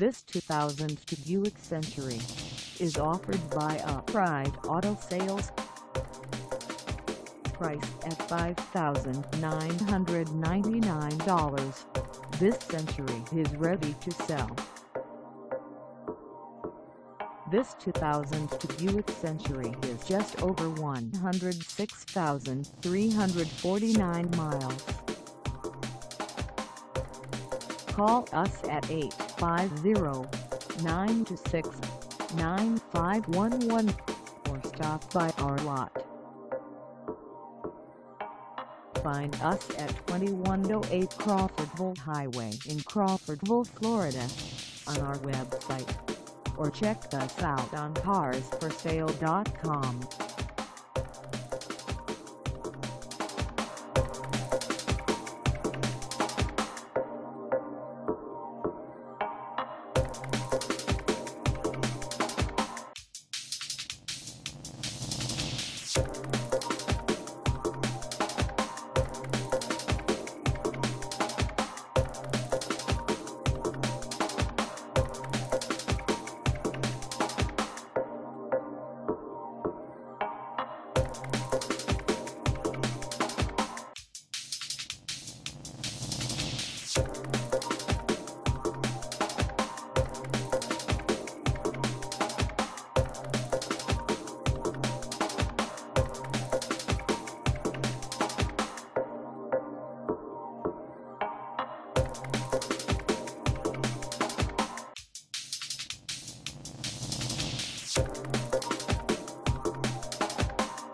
This 2002 Buick Century is offered by Uprite Auto Sales. Priced at $5,999, this Century is ready to sell. This 2002 Buick Century is just over 106,349 miles. Call us at 850-926-9511 or stop by our lot. Find us at 2108 Crawfordville Highway in Crawfordville, Florida on our website or check us out on carsforsale.com. you